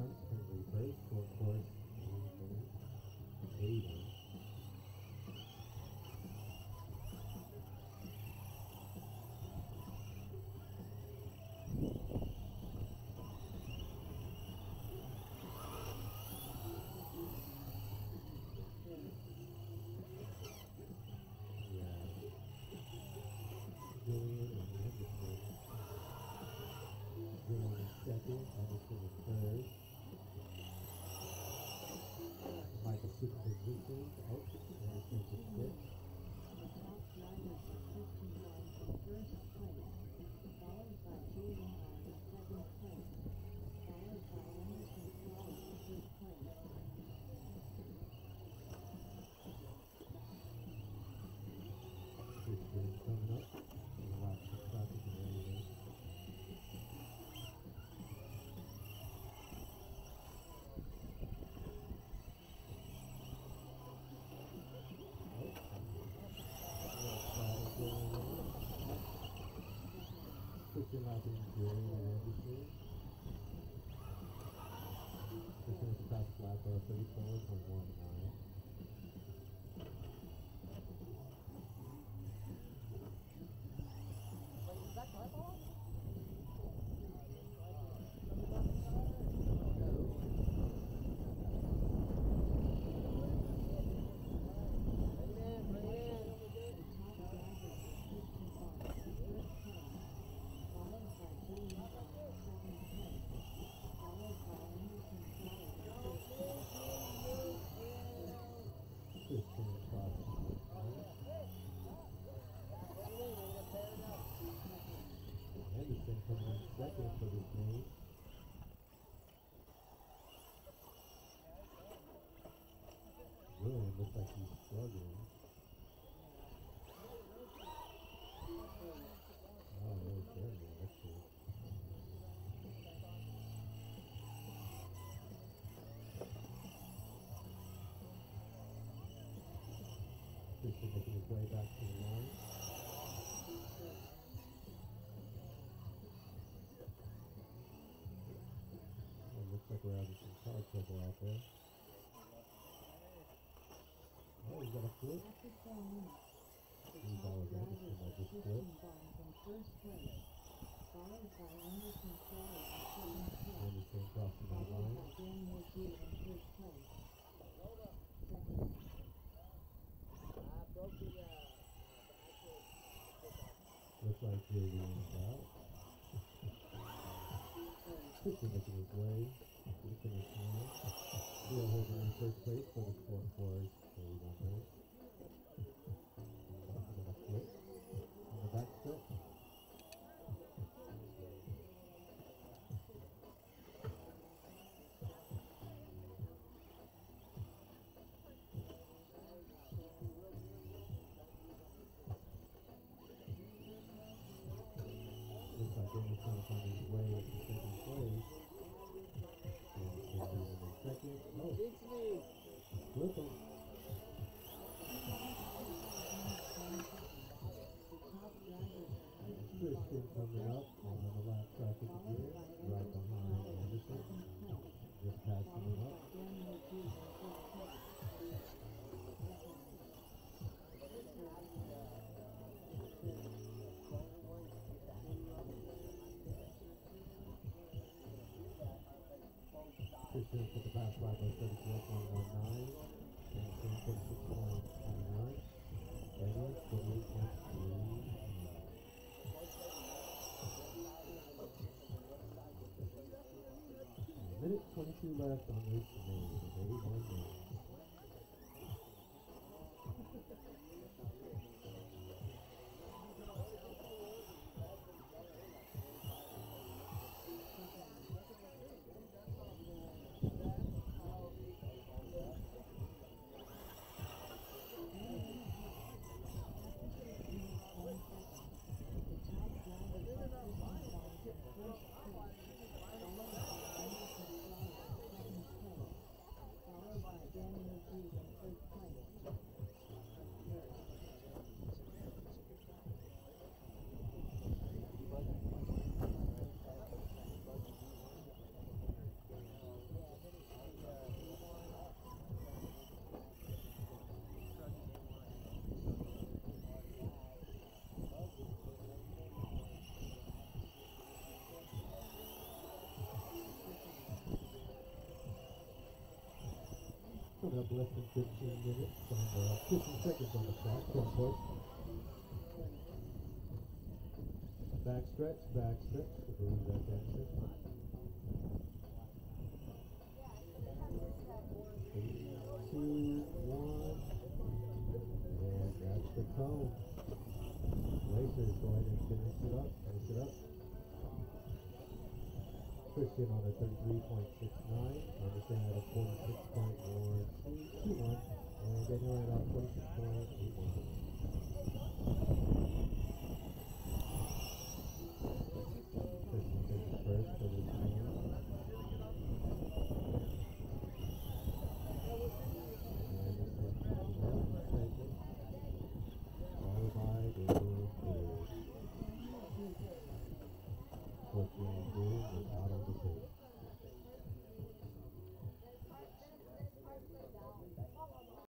Barnes currently first, short course, eight. second, Anderson is third. Sixth position, loving, doing, and everything. This is the best lab of 34 119. Henderson coming in second for this game. William looks like he's struggling. Oh, really terrible, actually. Way back to the line. It looks like we're having some car trouble out there. Oh, he's got a flip. He's always Anderson that just flipped. Anderson crossing that line. Looks like they're going out. Christian making his way the finish line. Still holding in first place for the fourth course. So we don't me. flip him. Christian coming up on the lap traffic Christian put the pass lap at 34.19. Anderson 36.29. Edwards 28.3. Minute 22 left on this won coming up less than 15 minutes on uh, 15 seconds on the clock. Come push. Back stretch, back stretch. I believe that's action. Three, two, one. And that's the tone. Racers, go ahead and finish it up. Finish it up. Christian on a 33.69. Anderson at a 46.121. And Daniel at a 46.81.